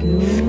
back.